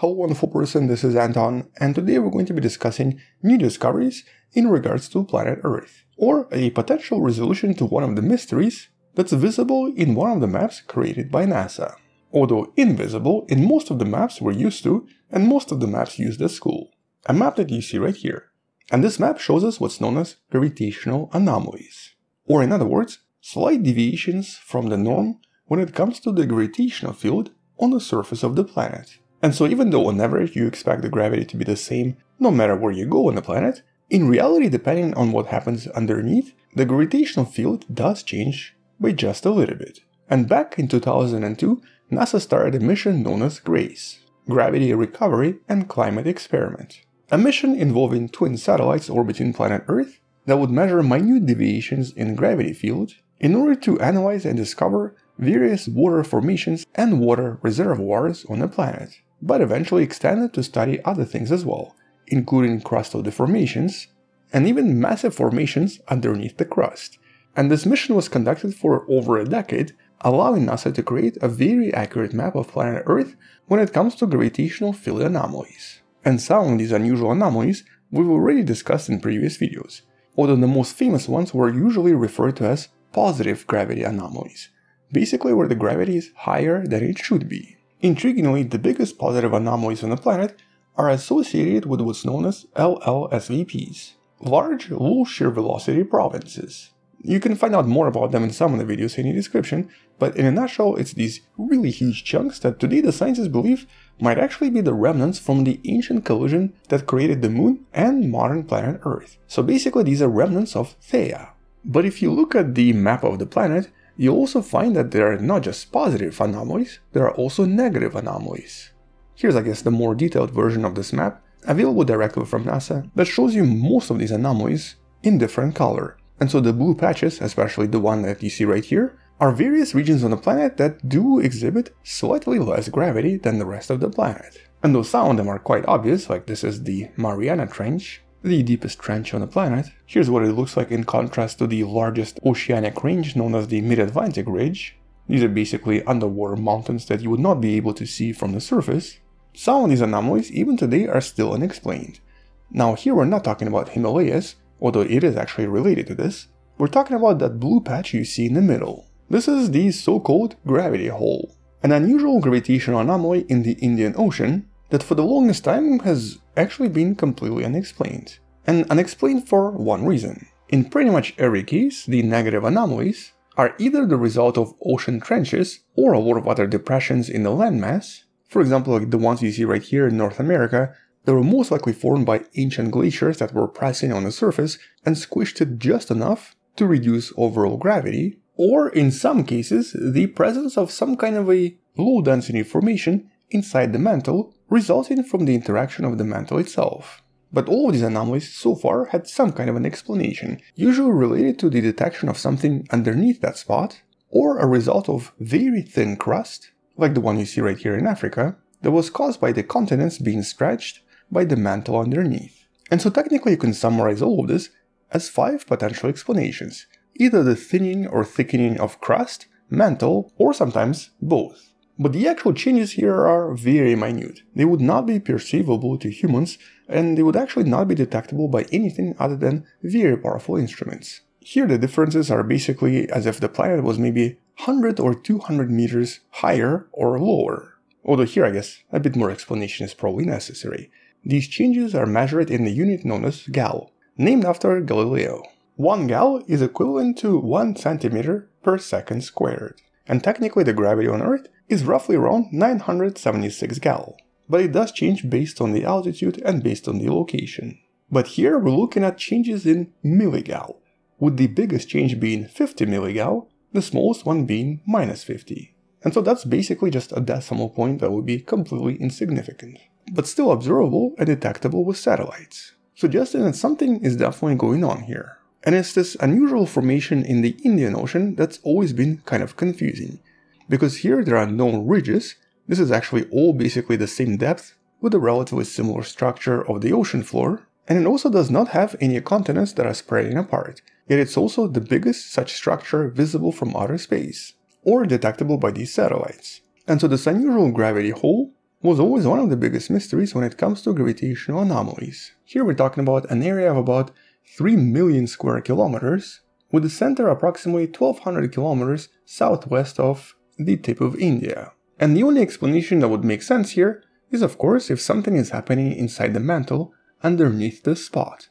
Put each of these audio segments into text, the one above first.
Hello wonderful person, this is Anton, and today we're going to be discussing new discoveries in regards to planet Earth, or a potential resolution to one of the mysteries that's visible in one of the maps created by NASA. Although invisible in most of the maps we're used to, and most of the maps used at school. A map that you see right here. And this map shows us what's known as gravitational anomalies. Or in other words, slight deviations from the norm when it comes to the gravitational field on the surface of the planet. And so even though on average you expect the gravity to be the same no matter where you go on the planet, in reality depending on what happens underneath, the gravitational field does change by just a little bit. And back in 2002, NASA started a mission known as GRACE, Gravity Recovery and Climate Experiment. A mission involving twin satellites orbiting planet Earth that would measure minute deviations in gravity field in order to analyze and discover various water formations and water reservoirs on the planet but eventually extended to study other things as well, including crustal deformations and even massive formations underneath the crust. And this mission was conducted for over a decade, allowing NASA to create a very accurate map of planet Earth when it comes to gravitational field anomalies. And some of these unusual anomalies we've already discussed in previous videos, although the most famous ones were usually referred to as positive gravity anomalies, basically where the gravity is higher than it should be. Intriguingly, the biggest positive anomalies on the planet are associated with what's known as LLSVPs, large low shear velocity provinces. You can find out more about them in some of the videos in the description, but in a nutshell, it's these really huge chunks that today the scientists believe might actually be the remnants from the ancient collision that created the moon and modern planet Earth. So basically these are remnants of Theia. But if you look at the map of the planet, you also find that there are not just positive anomalies, there are also negative anomalies. Here's I guess the more detailed version of this map, available directly from NASA, that shows you most of these anomalies in different color. And so the blue patches, especially the one that you see right here, are various regions on the planet that do exhibit slightly less gravity than the rest of the planet. And though some of them are quite obvious, like this is the Mariana Trench, the deepest trench on the planet. Here's what it looks like in contrast to the largest oceanic range known as the Mid-Atlantic Ridge. These are basically underwater mountains that you would not be able to see from the surface. Some of these anomalies even today are still unexplained. Now here we're not talking about Himalayas, although it is actually related to this. We're talking about that blue patch you see in the middle. This is the so-called gravity hole, an unusual gravitational anomaly in the Indian Ocean that for the longest time has actually been completely unexplained. And unexplained for one reason. In pretty much every case, the negative anomalies are either the result of ocean trenches or a lot of other depressions in the landmass. For example, like the ones you see right here in North America, they were most likely formed by ancient glaciers that were pressing on the surface and squished it just enough to reduce overall gravity, or in some cases, the presence of some kind of a low density formation inside the mantle resulting from the interaction of the mantle itself. But all of these anomalies so far had some kind of an explanation, usually related to the detection of something underneath that spot, or a result of very thin crust, like the one you see right here in Africa, that was caused by the continents being stretched by the mantle underneath. And so technically you can summarize all of this as five potential explanations, either the thinning or thickening of crust, mantle, or sometimes both. But the actual changes here are very minute. They would not be perceivable to humans and they would actually not be detectable by anything other than very powerful instruments. Here the differences are basically as if the planet was maybe 100 or 200 meters higher or lower. Although here I guess a bit more explanation is probably necessary. These changes are measured in the unit known as gal, named after Galileo. 1 gal is equivalent to 1 centimeter per second squared, and technically the gravity on Earth is roughly around 976 gal, but it does change based on the altitude and based on the location. But here we're looking at changes in milligal, with the biggest change being 50 milligal, the smallest one being minus 50. And so that's basically just a decimal point that would be completely insignificant, but still observable and detectable with satellites, suggesting that something is definitely going on here. And it's this unusual formation in the Indian Ocean that's always been kind of confusing, because here there are no ridges, this is actually all basically the same depth with a relatively similar structure of the ocean floor, and it also does not have any continents that are spreading apart, yet it's also the biggest such structure visible from outer space, or detectable by these satellites. And so this unusual gravity hole was always one of the biggest mysteries when it comes to gravitational anomalies. Here we're talking about an area of about 3 million square kilometers, with the center approximately 1200 kilometers southwest of the tip of India. And the only explanation that would make sense here is of course if something is happening inside the mantle underneath the spot.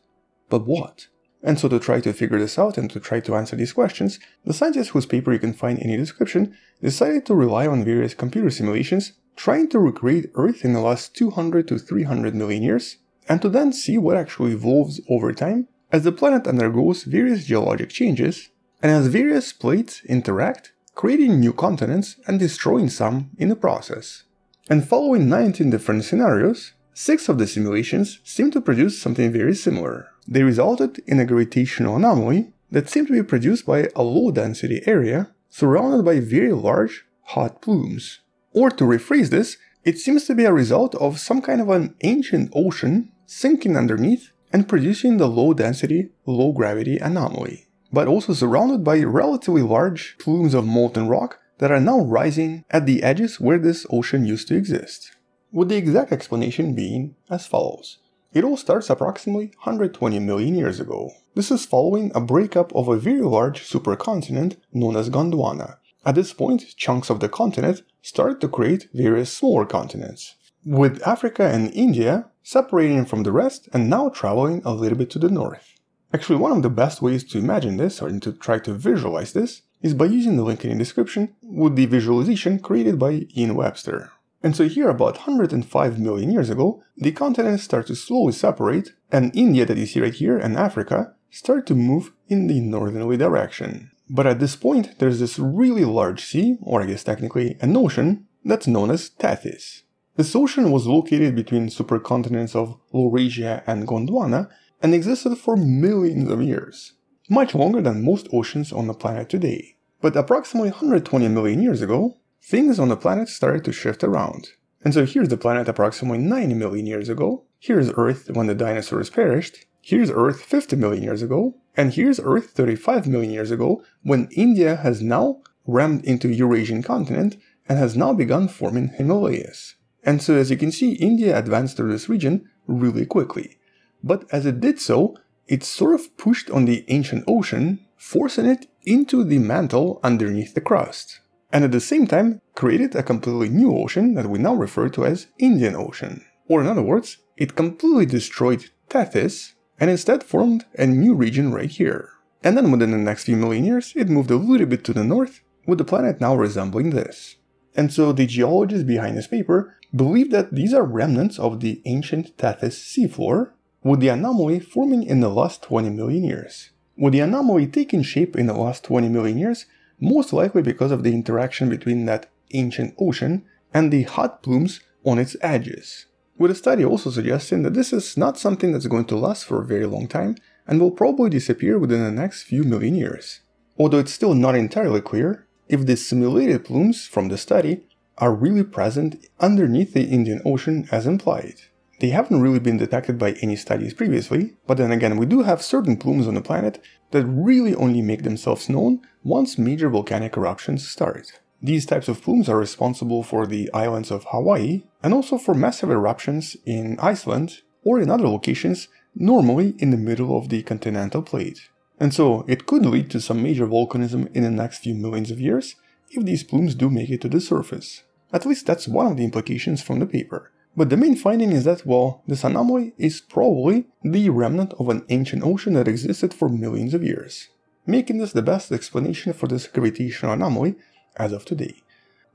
But what? And so to try to figure this out and to try to answer these questions, the scientists whose paper you can find in the description decided to rely on various computer simulations trying to recreate Earth in the last 200 to 300 million years, and to then see what actually evolves over time as the planet undergoes various geologic changes and as various plates interact, creating new continents and destroying some in the process. And following 19 different scenarios, six of the simulations seem to produce something very similar. They resulted in a gravitational anomaly that seemed to be produced by a low density area surrounded by very large, hot plumes. Or to rephrase this, it seems to be a result of some kind of an ancient ocean sinking underneath and producing the low density, low gravity anomaly, but also surrounded by relatively large plumes of molten rock that are now rising at the edges where this ocean used to exist. With the exact explanation being as follows. It all starts approximately 120 million years ago. This is following a breakup of a very large supercontinent known as Gondwana. At this point, chunks of the continent start to create various smaller continents, with Africa and India separating from the rest and now traveling a little bit to the north. Actually, one of the best ways to imagine this or to try to visualize this is by using the link in the description with the visualization created by Ian Webster. And so here about 105 million years ago, the continents start to slowly separate, and India that you see right here and Africa start to move in the northerly direction. But at this point, there's this really large sea, or I guess technically an ocean, that's known as Tethys. This ocean was located between supercontinents of Laurasia and Gondwana and existed for millions of years, much longer than most oceans on the planet today. But approximately 120 million years ago, things on the planet started to shift around. And so here's the planet approximately 90 million years ago, here's Earth when the dinosaurs perished, here's Earth 50 million years ago, and here's Earth 35 million years ago when India has now rammed into Eurasian continent and has now begun forming Himalayas. And so as you can see, India advanced through this region really quickly. But as it did so, it sort of pushed on the ancient ocean, forcing it into the mantle underneath the crust and at the same time created a completely new ocean that we now refer to as Indian Ocean. Or in other words, it completely destroyed Tethys and instead formed a new region right here. And then within the next few million years, it moved a little bit to the north, with the planet now resembling this. And so the geologists behind this paper believe that these are remnants of the ancient Tethys seafloor, with the anomaly forming in the last 20 million years. With the anomaly taking shape in the last 20 million years, most likely because of the interaction between that ancient ocean and the hot plumes on its edges. With a study also suggesting that this is not something that's going to last for a very long time and will probably disappear within the next few million years. Although it's still not entirely clear if the simulated plumes from the study are really present underneath the Indian Ocean as implied. They haven't really been detected by any studies previously, but then again we do have certain plumes on the planet that really only make themselves known once major volcanic eruptions start. These types of plumes are responsible for the islands of Hawaii and also for massive eruptions in Iceland or in other locations normally in the middle of the continental plate. And so it could lead to some major volcanism in the next few millions of years if these plumes do make it to the surface. At least that's one of the implications from the paper. But the main finding is that, well, this anomaly is probably the remnant of an ancient ocean that existed for millions of years, making this the best explanation for this gravitational anomaly as of today.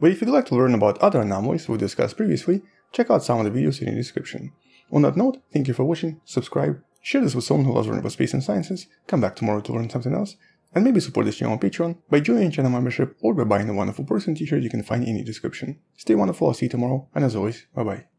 But if you'd like to learn about other anomalies we discussed previously, check out some of the videos in the description. On that note, thank you for watching, subscribe, share this with someone who loves learning about space and sciences, come back tomorrow to learn something else, and maybe support this channel on Patreon by joining channel membership or by buying the Wonderful Person t-shirt you can find in the description. Stay wonderful, I'll see you tomorrow, and as always, bye bye.